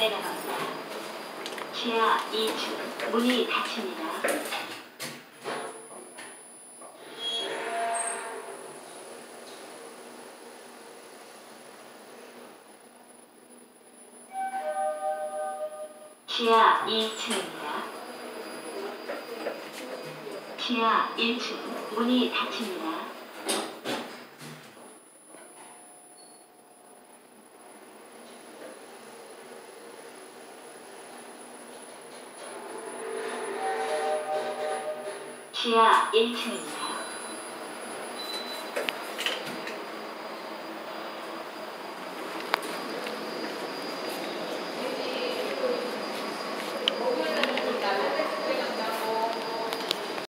내려갑니다. 지하 2층 문이 닫힙니다. 지하 2층입니다. 지하 1층 문이 닫힙니다. 지하 1층입니다.